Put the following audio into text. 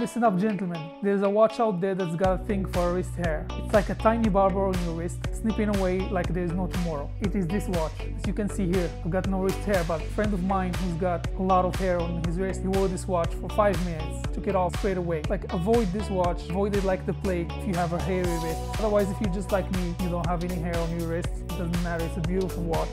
Listen up gentlemen, there's a watch out there that's got a thing for wrist hair. It's like a tiny barber on your wrist, snipping away like there's no tomorrow. It is this watch. As you can see here, I've got no wrist hair, but a friend of mine who's got a lot of hair on his wrist, he wore this watch for 5 minutes, took it off straight away. Like avoid this watch, avoid it like the plague if you have a hairy wrist. Otherwise if you're just like me, you don't have any hair on your wrist, it doesn't matter, it's a beautiful watch.